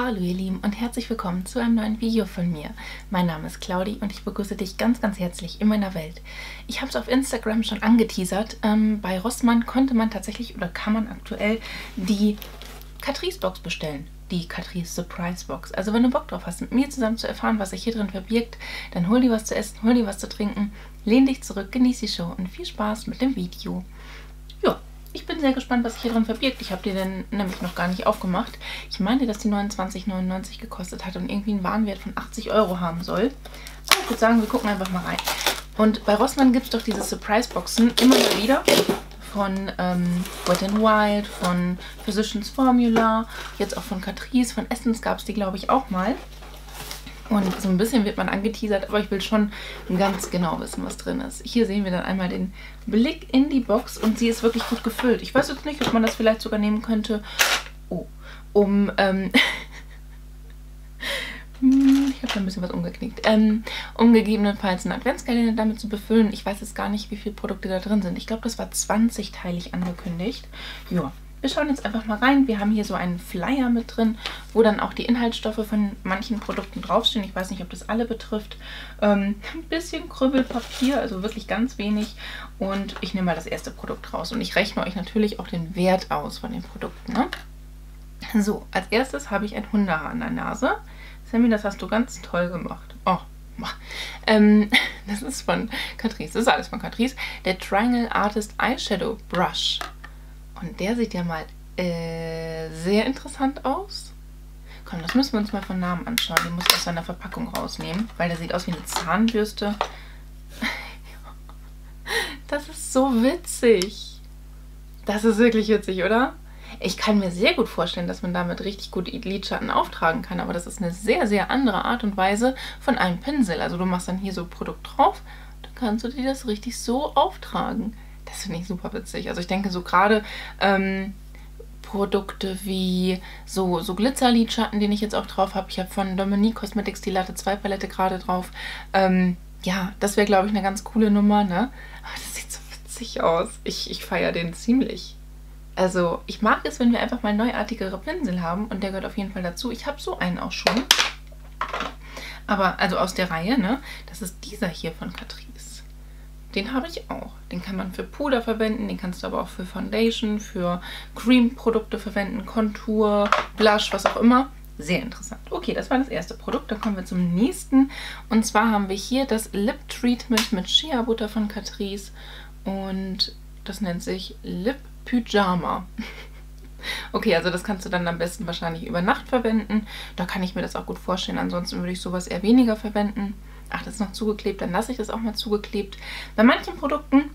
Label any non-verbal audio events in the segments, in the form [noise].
Hallo ihr Lieben und herzlich willkommen zu einem neuen Video von mir. Mein Name ist Claudi und ich begrüße dich ganz, ganz herzlich in meiner Welt. Ich habe es auf Instagram schon angeteasert. Ähm, bei Rossmann konnte man tatsächlich oder kann man aktuell die Catrice Box bestellen. Die Catrice Surprise Box. Also wenn du Bock drauf hast, mit mir zusammen zu erfahren, was sich hier drin verbirgt, dann hol dir was zu essen, hol dir was zu trinken, lehn dich zurück, genieß die Show und viel Spaß mit dem Video. Ja, ich bin sehr gespannt, was sich hier drin verbirgt. Ich habe die dann nämlich noch gar nicht aufgemacht. Ich meinte, dass die 29,99 gekostet hat und irgendwie einen Warenwert von 80 Euro haben soll. Aber ich würde sagen, wir gucken einfach mal rein. Und bei Rossmann gibt es doch diese Surprise-Boxen immer mal wieder. Von ähm, Wet n Wild, von Physicians Formula, jetzt auch von Catrice, von Essence gab es die, glaube ich, auch mal. Und so ein bisschen wird man angeteasert, aber ich will schon ganz genau wissen, was drin ist. Hier sehen wir dann einmal den Blick in die Box und sie ist wirklich gut gefüllt. Ich weiß jetzt nicht, ob man das vielleicht sogar nehmen könnte, oh, um, ähm, [laughs] hm, ich habe da ein bisschen was umgeknickt, ähm, um gegebenenfalls einen Adventskalender damit zu befüllen. Ich weiß jetzt gar nicht, wie viele Produkte da drin sind. Ich glaube, das war 20-teilig angekündigt. Ja, wir schauen jetzt einfach mal rein. Wir haben hier so einen Flyer mit drin, wo dann auch die Inhaltsstoffe von manchen Produkten draufstehen. Ich weiß nicht, ob das alle betrifft. Ähm, ein bisschen Krübelpapier, also wirklich ganz wenig. Und ich nehme mal das erste Produkt raus. Und ich rechne euch natürlich auch den Wert aus von den Produkten. Ne? So, als erstes habe ich ein Hundehaar an der Nase. Sammy, das hast du ganz toll gemacht. Oh, ähm, [laughs] das ist von Catrice. Das ist alles von Catrice. Der Triangle Artist Eyeshadow Brush. Und der sieht ja mal äh, sehr interessant aus. Komm, das müssen wir uns mal von Namen anschauen. Den muss ich aus seiner Verpackung rausnehmen, weil der sieht aus wie eine Zahnbürste. [laughs] Das ist so witzig. Das ist wirklich witzig, oder? Ich kann mir sehr gut vorstellen, dass man damit richtig gut Lidschatten auftragen kann, aber das ist eine sehr, sehr andere Art und Weise von einem Pinsel. Also du machst dann hier so Produkt drauf, dann kannst du dir das richtig so auftragen. Das finde ich super witzig. Also ich denke so gerade ähm, Produkte wie so, so Glitzerlidschatten, den ich jetzt auch drauf habe. Ich habe von Dominique Cosmetics die Latte 2 Palette gerade drauf. Ähm, ja, das wäre, glaube ich, eine ganz coole Nummer, ne? Aber das sieht so witzig aus. Ich, ich feiere den ziemlich. Also ich mag es, wenn wir einfach mal neuartigere Pinsel haben und der gehört auf jeden Fall dazu. Ich habe so einen auch schon. Aber, also aus der Reihe, ne? Das ist dieser hier von Catrice. Den habe ich auch. Den kann man für Puder verwenden, den kannst du aber auch für Foundation, für Cream-Produkte verwenden, Kontur, Blush, was auch immer. Sehr interessant. Okay, das war das erste Produkt. Dann kommen wir zum nächsten. Und zwar haben wir hier das Lip Treatment mit Shea Butter von Catrice. Und das nennt sich Lip Pyjama. [laughs] Okay, also das kannst du dann am besten wahrscheinlich über Nacht verwenden. Da kann ich mir das auch gut vorstellen. Ansonsten würde ich sowas eher weniger verwenden. Ach, das ist noch zugeklebt. Dann lasse ich das auch mal zugeklebt. Bei manchen Produkten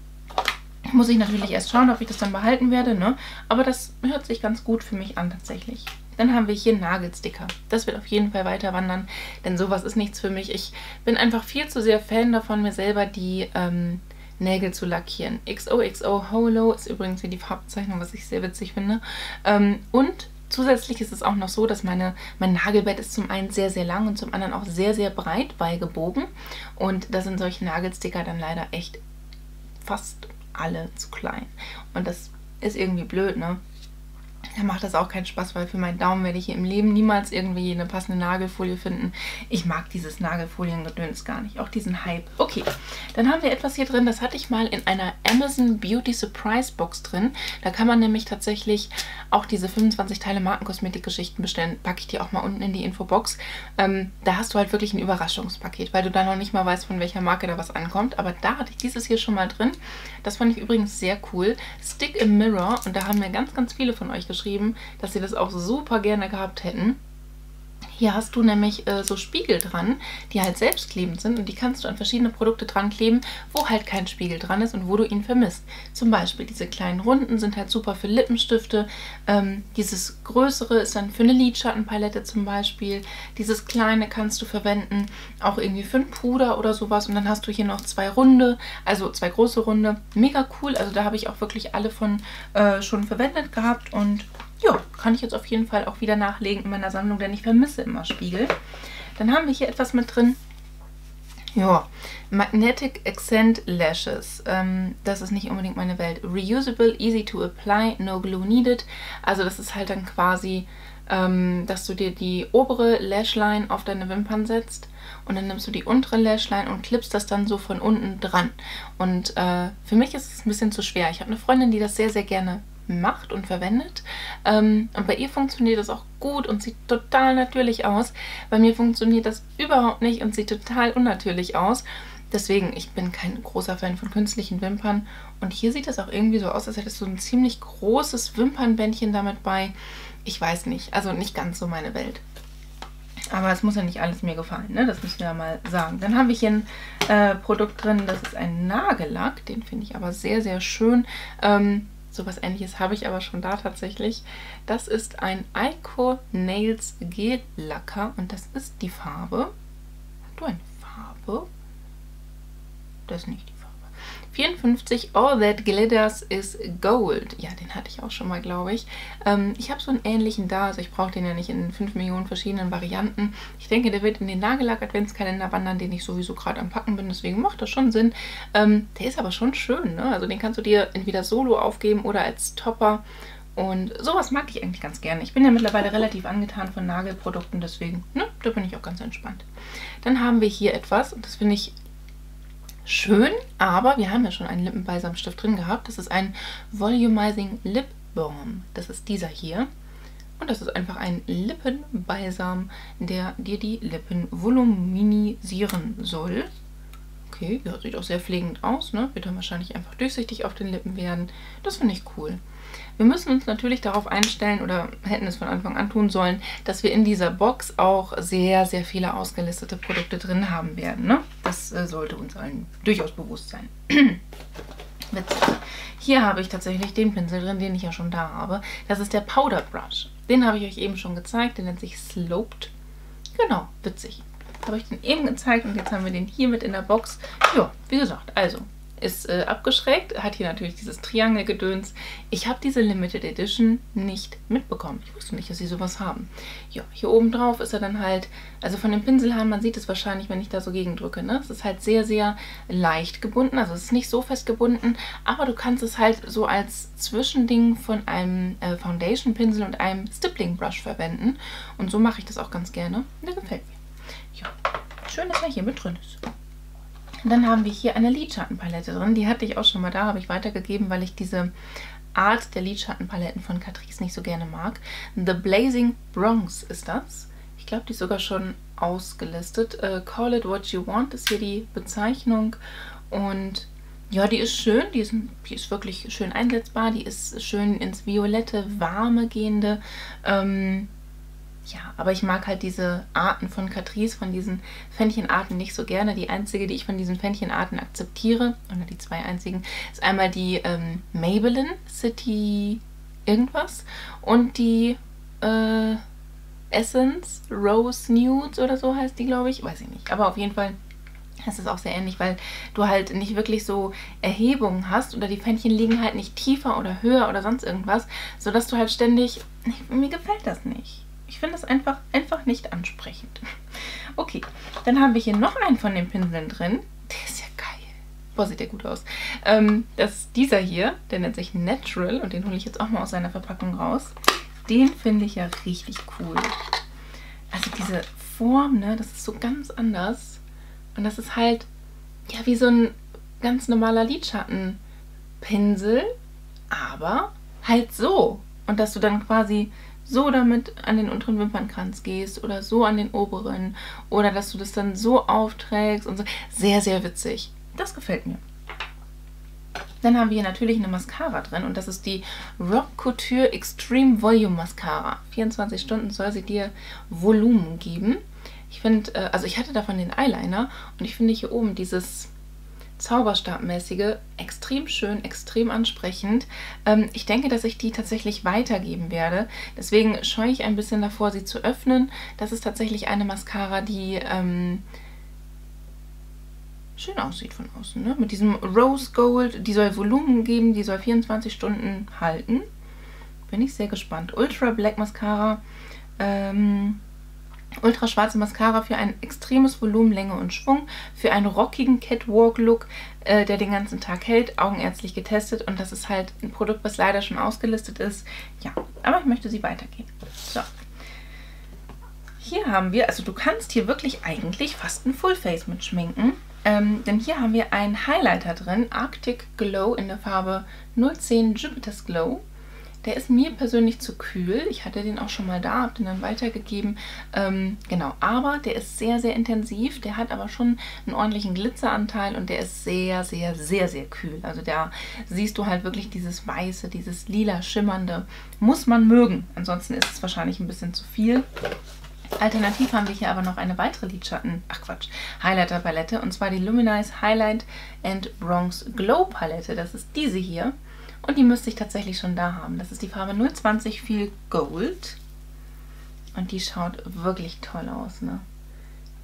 muss ich natürlich erst schauen, ob ich das dann behalten werde. Ne? Aber das hört sich ganz gut für mich an tatsächlich. Dann haben wir hier Nagelsticker. Das wird auf jeden Fall weiter wandern, denn sowas ist nichts für mich. Ich bin einfach viel zu sehr Fan davon, mir selber die ähm, Nägel zu lackieren. XOXO Holo ist übrigens hier die Farbbezeichnung, was ich sehr witzig finde. Ähm, und Zusätzlich ist es auch noch so, dass meine, mein Nagelbett ist zum einen sehr, sehr lang und zum anderen auch sehr, sehr breit beigebogen. Und da sind solche Nagelsticker dann leider echt fast alle zu klein. Und das ist irgendwie blöd, ne? Dann macht das auch keinen Spaß, weil für meinen Daumen werde ich hier im Leben niemals irgendwie eine passende Nagelfolie finden. Ich mag dieses Nagelfoliengedöns gar nicht, auch diesen Hype. Okay, dann haben wir etwas hier drin, das hatte ich mal in einer Amazon Beauty Surprise Box drin. Da kann man nämlich tatsächlich auch diese 25 Teile Markenkosmetik-Geschichten bestellen. Packe ich dir auch mal unten in die Infobox. Ähm, da hast du halt wirklich ein Überraschungspaket, weil du da noch nicht mal weißt, von welcher Marke da was ankommt. Aber da hatte ich dieses hier schon mal drin. Das fand ich übrigens sehr cool. Stick im Mirror und da haben mir ganz, ganz viele von euch geschrieben, geschrieben, dass sie das auch super gerne gehabt hätten. Hier hast du nämlich äh, so Spiegel dran, die halt selbstklebend sind und die kannst du an verschiedene Produkte dran kleben, wo halt kein Spiegel dran ist und wo du ihn vermisst. Zum Beispiel diese kleinen Runden sind halt super für Lippenstifte, ähm, dieses größere ist dann für eine Lidschattenpalette zum Beispiel, dieses kleine kannst du verwenden, auch irgendwie für ein Puder oder sowas. Und dann hast du hier noch zwei Runde, also zwei große Runde, mega cool, also da habe ich auch wirklich alle von äh, schon verwendet gehabt und ja, kann ich jetzt auf jeden Fall auch wieder nachlegen in meiner Sammlung, denn ich vermisse immer Spiegel. Dann haben wir hier etwas mit drin. Ja, Magnetic Accent Lashes. Ähm, das ist nicht unbedingt meine Welt. Reusable, easy to apply, no glue needed. Also das ist halt dann quasi ähm, dass du dir die obere Lashline auf deine Wimpern setzt und dann nimmst du die untere Lashline und klippst das dann so von unten dran. Und äh, für mich ist es ein bisschen zu schwer. Ich habe eine Freundin, die das sehr, sehr gerne macht und verwendet. Ähm, und bei ihr funktioniert das auch gut und sieht total natürlich aus. Bei mir funktioniert das überhaupt nicht und sieht total unnatürlich aus. Deswegen, ich bin kein großer Fan von künstlichen Wimpern. Und hier sieht das auch irgendwie so aus, als hättest du ein ziemlich großes Wimpernbändchen damit bei. Ich weiß nicht, also nicht ganz so meine Welt. Aber es muss ja nicht alles mir gefallen, ne? das müssen wir ja mal sagen. Dann habe ich hier ein äh, Produkt drin, das ist ein Nagellack. Den finde ich aber sehr, sehr schön. Ähm, Sowas ähnliches habe ich aber schon da tatsächlich. Das ist ein Ico Nails Gel Lacker und das ist die Farbe. Du eine Farbe? Das ist nicht die 54 All That Glitters is Gold. Ja, den hatte ich auch schon mal, glaube ich. Ähm, ich habe so einen ähnlichen da, also ich brauche den ja nicht in 5 Millionen verschiedenen Varianten. Ich denke, der wird in den Nagellack-Adventskalender wandern, den ich sowieso gerade am Packen bin, deswegen macht das schon Sinn. Ähm, der ist aber schon schön, ne? Also den kannst du dir entweder solo aufgeben oder als Topper. Und sowas mag ich eigentlich ganz gerne. Ich bin ja mittlerweile relativ angetan von Nagelprodukten, deswegen, ne, da bin ich auch ganz entspannt. Dann haben wir hier etwas, und das finde ich schön, aber wir haben ja schon einen Lippenbalsamstift drin gehabt. Das ist ein Volumizing Lip Balm. Das ist dieser hier. Und das ist einfach ein Lippenbalsam, der dir die Lippen volumisieren soll. Okay, ja, sieht auch sehr pflegend aus, ne? Wird dann wahrscheinlich einfach durchsichtig auf den Lippen werden. Das finde ich cool. Wir müssen uns natürlich darauf einstellen oder hätten es von Anfang an tun sollen, dass wir in dieser Box auch sehr, sehr viele ausgelistete Produkte drin haben werden. Ne? Das äh, sollte uns allen durchaus bewusst sein. [clears throat] Witzig. Hier habe ich tatsächlich den Pinsel drin, den ich ja schon da habe. Das ist der Powder Brush. Den habe ich euch eben schon gezeigt. Der nennt sich Sloped. Genau, witzig. Habe ich den eben gezeigt und jetzt haben wir den hier mit in der Box. Ja, wie gesagt, also ist äh, abgeschrägt, hat hier natürlich dieses Triangelgedöns. Ich habe diese Limited Edition nicht mitbekommen. Ich wusste nicht, dass sie sowas haben. Ja, hier oben drauf ist er dann halt, also von dem Pinselhahn, man sieht es wahrscheinlich, wenn ich da so gegendrücke, ne? Es ist halt sehr, sehr leicht gebunden, also es ist nicht so fest gebunden, aber du kannst es halt so als Zwischending von einem äh, Foundation-Pinsel und einem Stippling-Brush verwenden. Und so mache ich das auch ganz gerne. Der gefällt mir. Ja, schön, dass er hier mit drin ist. Und dann haben wir hier eine Lidschattenpalette drin. Die hatte ich auch schon mal da, habe ich weitergegeben, weil ich diese Art der Lidschattenpaletten von Catrice nicht so gerne mag. The Blazing Bronze ist das. Ich glaube, die ist sogar schon ausgelistet. Uh, Call It What You Want ist hier die Bezeichnung. Und ja, die ist schön. Die ist, die ist wirklich schön einsetzbar. Die ist schön ins Violette, Warme gehende. Ähm, ja, aber ich mag halt diese Arten von Catrice, von diesen Fändchenarten nicht so gerne. Die einzige, die ich von diesen Fändchenarten akzeptiere, oder die zwei einzigen, ist einmal die ähm, Maybelline City irgendwas und die äh, Essence Rose Nudes oder so heißt die, glaube ich. Weiß ich nicht. Aber auf jeden Fall ist auch sehr ähnlich, weil du halt nicht wirklich so Erhebungen hast oder die Fändchen liegen halt nicht tiefer oder höher oder sonst irgendwas, sodass du halt ständig... [laughs] Mir gefällt das nicht. Ich finde es einfach, einfach nicht ansprechend. [laughs] Okay, dann haben wir hier noch einen von den Pinseln drin. Der ist ja geil. Boah, sieht der gut aus. Ähm, das ist dieser hier, der nennt sich Natural und den hole ich jetzt auch mal aus seiner Verpackung raus. Den finde ich ja richtig cool. Also diese Form, ne, das ist so ganz anders. Und das ist halt, ja, wie so ein ganz normaler Lidschattenpinsel, aber halt so. Und dass du dann quasi so damit an den unteren Wimpernkranz gehst oder so an den oberen oder dass du das dann so aufträgst und so. Sehr, sehr witzig. Das gefällt mir. Dann haben wir hier natürlich eine Mascara drin und das ist die Rock Couture Extreme Volume Mascara. 24 Stunden soll sie dir Volumen geben. Ich finde, äh, also ich hatte davon den Eyeliner und ich finde hier oben dieses Zauberstabmäßige extrem schön, extrem ansprechend. Ähm, ich denke, dass ich die tatsächlich weitergeben werde. Deswegen scheue ich ein bisschen davor, sie zu öffnen. Das ist tatsächlich eine Mascara, die ähm, schön aussieht von außen. Ne? Mit diesem Rose Gold. Die soll Volumen geben, die soll 24 Stunden halten. Bin ich sehr gespannt. Ultra Black Mascara. Ähm, Ultra schwarze Mascara für ein extremes Volumen, Länge und Schwung, für einen rockigen Catwalk-Look, äh, der den ganzen Tag hält, augenärztlich getestet und das ist halt ein Produkt, was leider schon ausgelistet ist. Ja, aber ich möchte sie weitergeben. So, hier haben wir, also du kannst hier wirklich eigentlich fast ein Fullface mit schminken. Ähm, denn hier haben wir einen Highlighter drin, Arctic Glow in der Farbe 010 Jupiter's Glow. Der ist mir persönlich zu kühl. Ich hatte den auch schon mal da, habe den dann weitergegeben. Ähm, genau, aber der ist sehr, sehr intensiv. Der hat aber schon einen ordentlichen Glitzeranteil und der ist sehr, sehr, sehr, sehr kühl. Also da siehst du halt wirklich dieses weiße, dieses lila schimmernde. Muss man mögen. Ansonsten ist es wahrscheinlich ein bisschen zu viel. Alternativ haben wir hier aber noch eine weitere Lidschatten, ach Quatsch, Highlighter Palette und zwar die Luminize Highlight and Bronze Glow Palette. Das ist diese hier. Und die müsste ich tatsächlich schon da haben. Das ist die Farbe 020 viel Gold. Und die schaut wirklich toll aus, ne?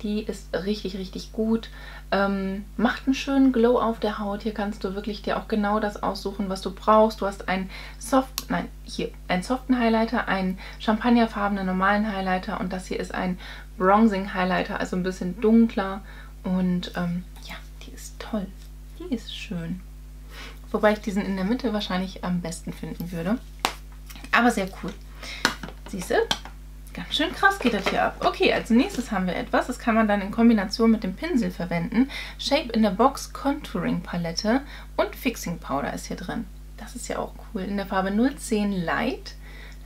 Die ist richtig, richtig gut. Ähm, macht einen schönen Glow auf der Haut. Hier kannst du wirklich dir auch genau das aussuchen, was du brauchst. Du hast einen soft, nein, hier, einen soften Highlighter, einen champagnerfarbenen normalen Highlighter und das hier ist ein Bronzing Highlighter, also ein bisschen dunkler. Und ähm, ja, die ist toll. Die ist schön. Wobei ich diesen in der Mitte wahrscheinlich am besten finden würde. Aber sehr cool. Siehst du? Ganz schön krass geht das hier ab. Okay, als nächstes haben wir etwas, das kann man dann in Kombination mit dem Pinsel verwenden. Shape in the Box Contouring Palette und Fixing Powder ist hier drin. Das ist ja auch cool. In der Farbe 010 Light.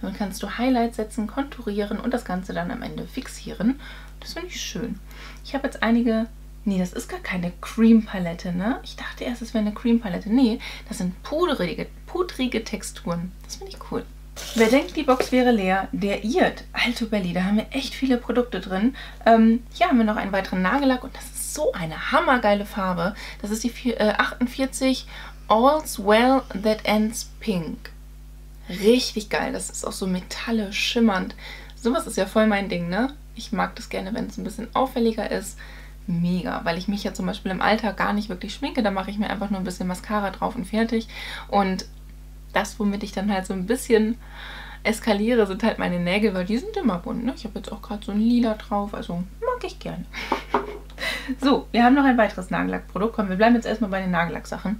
Damit kannst du Highlights setzen, konturieren und das Ganze dann am Ende fixieren. Das finde ich schön. Ich habe jetzt einige Nee, das ist gar keine Cream-Palette, ne? Ich dachte erst, es wäre eine Cream-Palette. Nee, das sind pudrige, pudrige Texturen. Das finde ich cool. Wer denkt, die Box wäre leer, der irrt. Alto Belly, da haben wir echt viele Produkte drin. Ähm, hier haben wir noch einen weiteren Nagellack und das ist so eine hammergeile Farbe. Das ist die äh, 48 All's Well That Ends Pink. Richtig geil. Das ist auch so metallisch, schimmernd. Sowas ist ja voll mein Ding, ne? Ich mag das gerne, wenn es ein bisschen auffälliger ist mega, weil ich mich ja zum Beispiel im Alltag gar nicht wirklich schminke. Da mache ich mir einfach nur ein bisschen Mascara drauf und fertig. Und das, womit ich dann halt so ein bisschen eskaliere, sind halt meine Nägel, weil die sind immer bunt. Ne? Ich habe jetzt auch gerade so ein Lila drauf, also mag ich gerne. [laughs] so, wir haben noch ein weiteres Nagellackprodukt. Komm, wir bleiben jetzt erstmal bei den Nagellacksachen.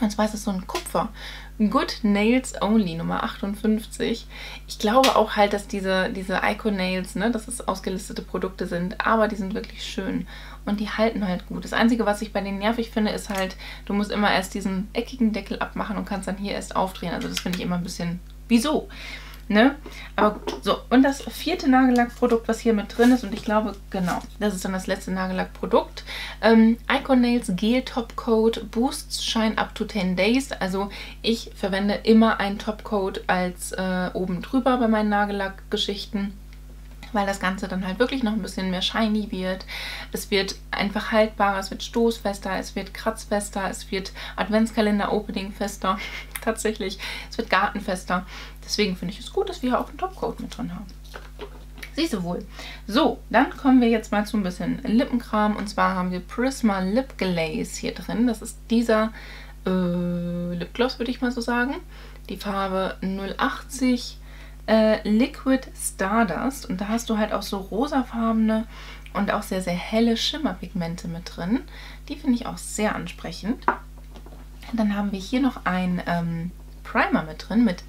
Und zwar ist es so ein Kupfer. Good Nails Only Nummer 58. Ich glaube auch halt, dass diese, diese Icon Nails, ne, dass es ausgelistete Produkte sind, aber die sind wirklich schön und die halten halt gut. Das Einzige, was ich bei denen nervig finde, ist halt, du musst immer erst diesen eckigen Deckel abmachen und kannst dann hier erst aufdrehen. Also das finde ich immer ein bisschen, wieso? Ne? Aber. So, und das vierte Nagellackprodukt, was hier mit drin ist, und ich glaube, genau, das ist dann das letzte Nagellackprodukt. Ähm, Icon Nails Gel Top Coat Boosts Shine Up to 10 Days. Also ich verwende immer einen Top Coat als äh, oben drüber bei meinen Nagellackgeschichten weil das Ganze dann halt wirklich noch ein bisschen mehr shiny wird. Es wird einfach haltbarer, es wird stoßfester, es wird kratzfester, es wird Adventskalender-Opening fester. Tatsächlich, es wird gartenfester. Deswegen finde ich es gut, dass wir hier auch einen Topcoat mit drin haben. Siehst du wohl. So, dann kommen wir jetzt mal zu ein bisschen Lippenkram. Und zwar haben wir Prisma Lip Glaze hier drin. Das ist dieser äh, Lipgloss, würde ich mal so sagen. Die Farbe 080 äh, Liquid Stardust. Und da hast du halt auch so rosafarbene und auch sehr, sehr helle Schimmerpigmente mit drin. Die finde ich auch sehr ansprechend. Dann haben wir hier noch ein ähm, Primer mit drin mit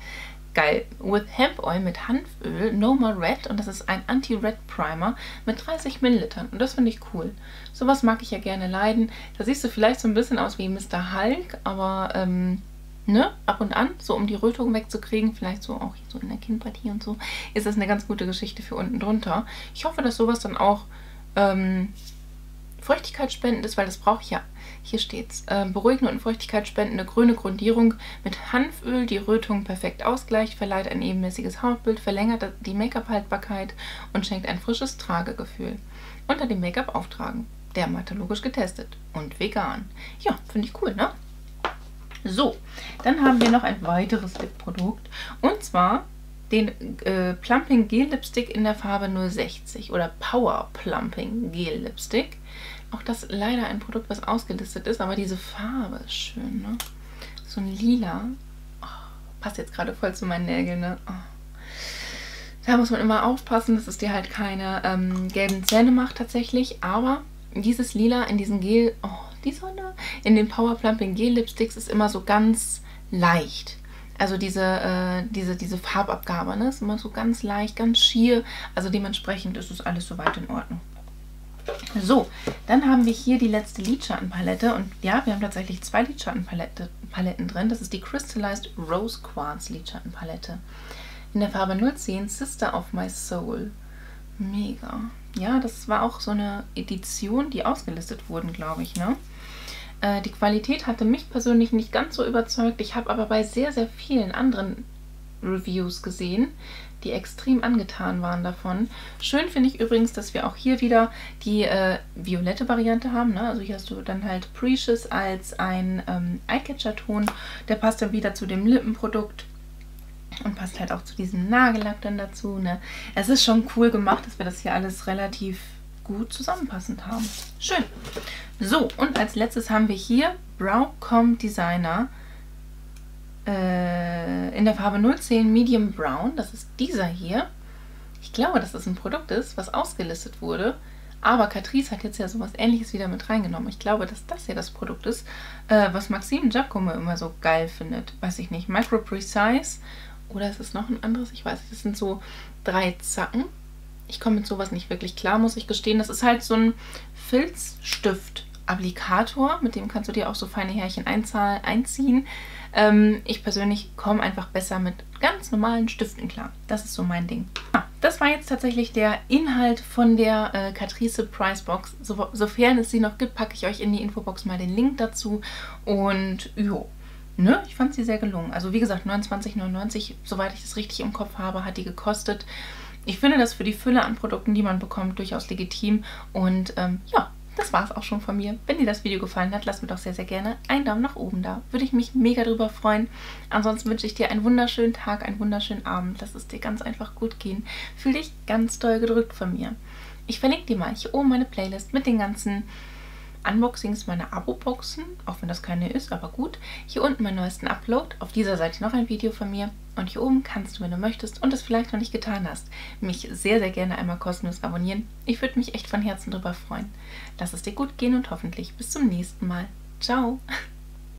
geil. With Hemp Oil mit Hanföl, No More Red und das ist ein Anti-Red Primer mit 30 Millilitern und das finde ich cool. Sowas mag ich ja gerne leiden. Da siehst du vielleicht so ein bisschen aus wie Mr. Hulk, aber ähm, ne, ab und an, so um die Rötung wegzukriegen, vielleicht so auch so in der Kinnpartie und so, ist das eine ganz gute Geschichte für unten drunter. Ich hoffe, dass sowas dann auch ähm, feuchtigkeitsspendend ist, weil das brauche ich ja. Hier steht's. Äh, beruhigende und feuchtigkeitsspendende grüne Grundierung mit Hanföl, die Rötung perfekt ausgleicht, verleiht ein ebenmäßiges Hautbild, verlängert die Make-up-Haltbarkeit und schenkt ein frisches Tragegefühl. Unter dem Make-up auftragen. Dermatologisch getestet und vegan. Ja, finde ich cool, ne? So, dann haben wir noch ein weiteres Lip-Produkt und zwar den äh, Plumping Gel Lipstick in der Farbe 060 oder Power Plumping Gel Lipstick. Auch das leider ein Produkt, was ausgelistet ist, aber diese Farbe ist schön, ne? So ein Lila. Oh, passt jetzt gerade voll zu meinen Nägeln, ne? Oh. Da muss man immer aufpassen, dass es dir halt keine ähm, gelben Zähne macht tatsächlich, aber dieses Lila in diesem Gel, oh, die Sonne, in den Power Plumping Gel Lipsticks ist immer so ganz leicht. Also diese, äh, diese, diese Farbabgabe, ne? ist immer so ganz leicht, ganz schier. Also dementsprechend ist es alles soweit in Ordnung. So, dann haben wir hier die letzte Lidschattenpalette und ja, wir haben tatsächlich zwei Lidschattenpaletten drin. Das ist die Crystallized Rose Quartz Lidschattenpalette in der Farbe 010 Sister of My Soul. Mega. Ja, das war auch so eine Edition, die ausgelistet wurden, glaube ich, ne? Äh, die Qualität hatte mich persönlich nicht ganz so überzeugt. Ich habe aber bei sehr, sehr vielen anderen Reviews gesehen, die extrem angetan waren davon. Schön finde ich übrigens, dass wir auch hier wieder die äh, violette Variante haben. Ne? Also hier hast du dann halt Precious als ein ähm, Eyecatcher-Ton. Der passt dann wieder zu dem Lippenprodukt und passt halt auch zu diesem Nagellack dann dazu. Ne? Es ist schon cool gemacht, dass wir das hier alles relativ gut zusammenpassend haben. Schön. So, und als letztes haben wir hier Browcom Designer äh, in der Farbe 010 Medium Brown. Das ist dieser hier. Ich glaube, dass das ein Produkt ist, was ausgelistet wurde. Aber Catrice hat jetzt ja sowas ähnliches wieder mit reingenommen. Ich glaube, dass das hier das Produkt ist, äh, was Maxime Giacomo immer so geil findet. Weiß ich nicht. Micro Precise. Oder ist es noch ein anderes? Ich weiß nicht. Das sind so drei Zacken. Ich komme mit sowas nicht wirklich klar, muss ich gestehen. Das ist halt so ein Filzstift Applikator, mit dem kannst du dir auch so feine Härchen einziehen. Ähm, ich persönlich komme einfach besser mit ganz normalen Stiften klar. Das ist so mein Ding. Ah, das war jetzt tatsächlich der Inhalt von der äh, Catrice Price Box. So, sofern es sie noch gibt, packe ich euch in die Infobox mal den Link dazu. Und jo, ne, ich fand sie sehr gelungen. Also wie gesagt, 29,99, soweit ich das richtig im Kopf habe, hat die gekostet. Ich finde das für die Fülle an Produkten, die man bekommt, durchaus legitim. Und ähm, ja, das war es auch schon von mir. Wenn dir das Video gefallen hat, lass mir doch sehr, sehr gerne einen Daumen nach oben da. Würde ich mich mega drüber freuen. Ansonsten wünsche ich dir einen wunderschönen Tag, einen wunderschönen Abend. Lass es dir ganz einfach gut gehen. Fühl dich ganz doll gedrückt von mir. Ich verlinke dir mal hier oben meine Playlist mit den ganzen Unboxings meiner Abo-Boxen, auch wenn das keine ist, aber gut. Hier unten meinen neuesten Upload, auf dieser Seite noch ein Video von mir und hier oben kannst du, wenn du möchtest und es vielleicht noch nicht getan hast, mich sehr, sehr gerne einmal kostenlos abonnieren. Ich würde mich echt von Herzen darüber freuen. Lass es dir gut gehen und hoffentlich bis zum nächsten Mal. Ciao!